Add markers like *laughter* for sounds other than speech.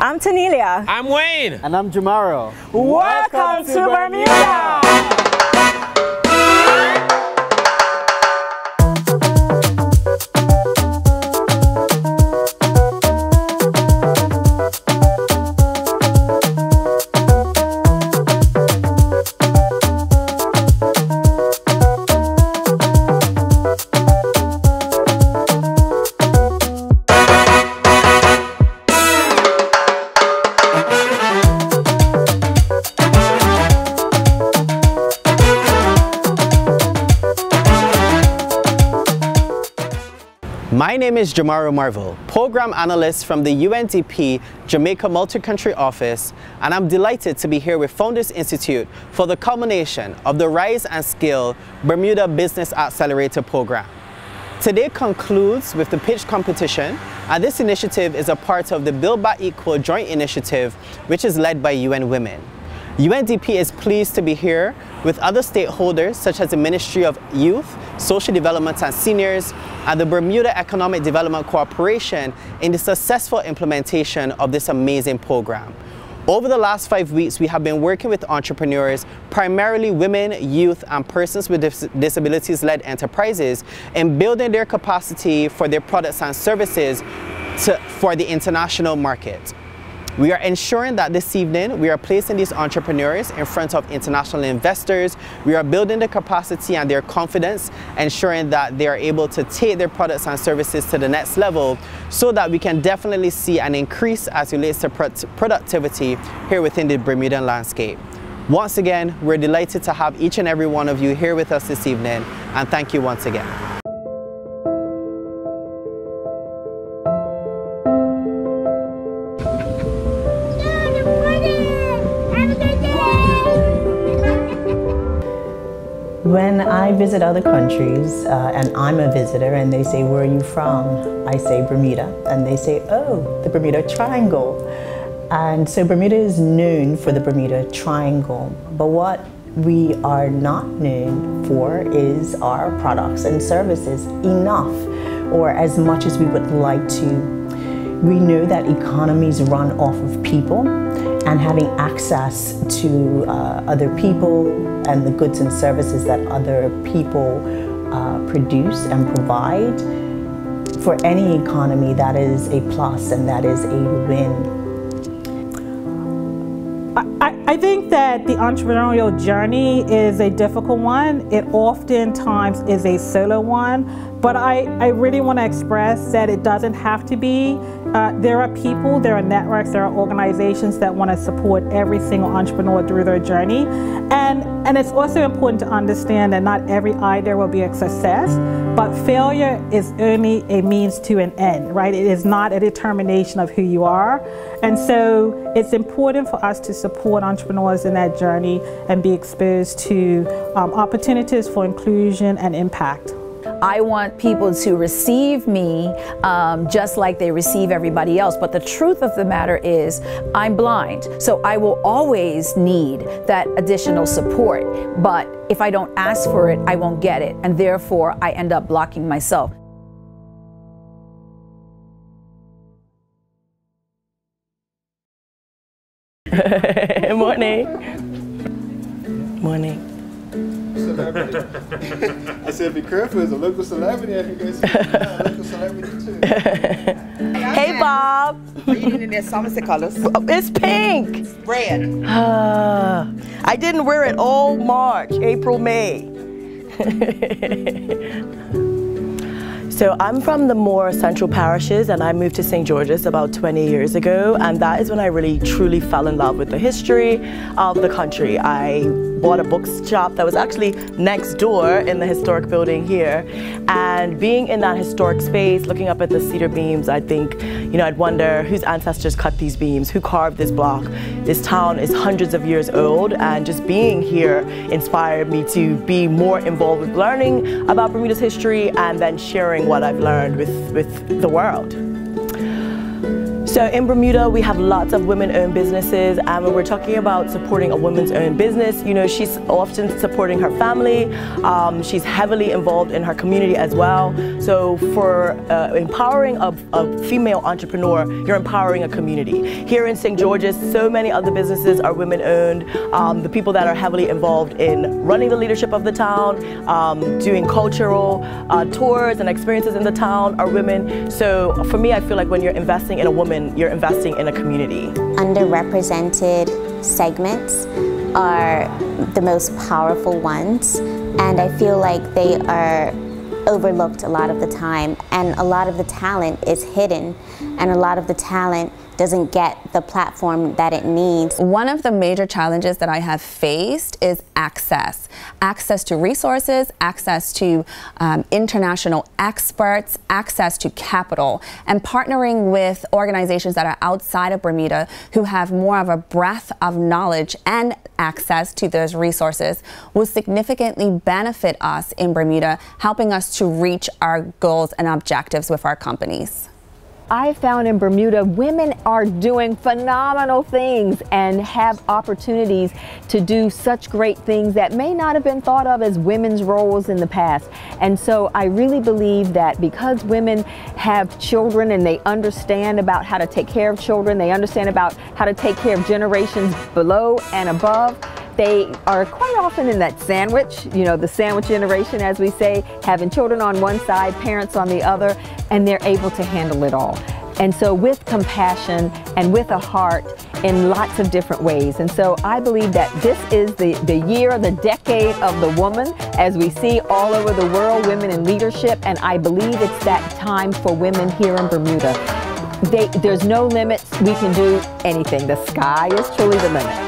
I'm Tanelia. I'm Wayne. And I'm Jamaro. Welcome, Welcome to, to Bermuda. Bermuda. My name is Jamaro Marvel, Program Analyst from the UNDP Jamaica Multi-Country Office, and I'm delighted to be here with Founders Institute for the culmination of the Rise and Scale Bermuda Business Accelerator Program. Today concludes with the pitch competition, and this initiative is a part of the Build Back Equal joint initiative, which is led by UN Women. UNDP is pleased to be here with other stakeholders such as the Ministry of Youth, Social Development and Seniors, and the Bermuda Economic Development Corporation in the successful implementation of this amazing program. Over the last five weeks, we have been working with entrepreneurs, primarily women, youth, and persons with dis disabilities-led enterprises in building their capacity for their products and services to, for the international market. We are ensuring that this evening we are placing these entrepreneurs in front of international investors. We are building the capacity and their confidence, ensuring that they are able to take their products and services to the next level so that we can definitely see an increase as relates to productivity here within the Bermudan landscape. Once again, we're delighted to have each and every one of you here with us this evening and thank you once again. When I visit other countries uh, and I'm a visitor and they say, where are you from? I say Bermuda and they say, oh, the Bermuda Triangle. And so Bermuda is known for the Bermuda Triangle. But what we are not known for is our products and services enough or as much as we would like to. We know that economies run off of people and having access to uh, other people and the goods and services that other people uh, produce and provide, for any economy, that is a plus and that is a win. I, I think that the entrepreneurial journey is a difficult one. It oftentimes is a solo one, but I, I really want to express that it doesn't have to be. Uh, there are people, there are networks, there are organizations that want to support every single entrepreneur through their journey. And, and it's also important to understand that not every idea will be a success, but failure is only a means to an end, right? It is not a determination of who you are. And so it's important for us to support entrepreneurs in that journey and be exposed to um, opportunities for inclusion and impact. I want people to receive me um, just like they receive everybody else. But the truth of the matter is, I'm blind. So I will always need that additional support. But if I don't ask for it, I won't get it. And therefore, I end up blocking myself. *laughs* Morning. *laughs* I said, be careful. it's a local celebrity I out here. Yeah, local celebrity too. *laughs* hey, Bob. Are you eating their Somerset colors? It's pink. It's Red. Uh, *sighs* I didn't wear it all March, April, May. *laughs* So I'm from the more central parishes and I moved to St. George's about 20 years ago and that is when I really truly fell in love with the history of the country. I bought a bookshop that was actually next door in the historic building here. And being in that historic space, looking up at the cedar beams, I think, you know, I'd wonder whose ancestors cut these beams, who carved this block. This town is hundreds of years old and just being here inspired me to be more involved with learning about Bermuda's history and then sharing what I've learned with, with the world. So in Bermuda, we have lots of women-owned businesses, and when we're talking about supporting a woman's owned business, you know, she's often supporting her family. Um, she's heavily involved in her community as well. So for uh, empowering a, a, female entrepreneur, you're empowering a community. Here in St. George's, so many other businesses are women-owned. Um, the people that are heavily involved in running the leadership of the town, um, doing cultural uh, tours and experiences in the town are women. So for me, I feel like when you're investing in a woman, you're investing in a community. Underrepresented segments are the most powerful ones, and I feel like they are overlooked a lot of the time, and a lot of the talent is hidden, and a lot of the talent doesn't get the platform that it needs. One of the major challenges that I have faced is access. Access to resources, access to um, international experts, access to capital, and partnering with organizations that are outside of Bermuda who have more of a breadth of knowledge and access to those resources will significantly benefit us in Bermuda, helping us to reach our goals and objectives with our companies. I found in Bermuda, women are doing phenomenal things and have opportunities to do such great things that may not have been thought of as women's roles in the past. And so I really believe that because women have children and they understand about how to take care of children, they understand about how to take care of generations below and above, they are quite often in that sandwich, you know, the sandwich generation, as we say, having children on one side, parents on the other, and they're able to handle it all. And so with compassion and with a heart in lots of different ways. And so I believe that this is the, the year, the decade of the woman, as we see all over the world, women in leadership. And I believe it's that time for women here in Bermuda. They, there's no limits. We can do anything. The sky is truly the limit.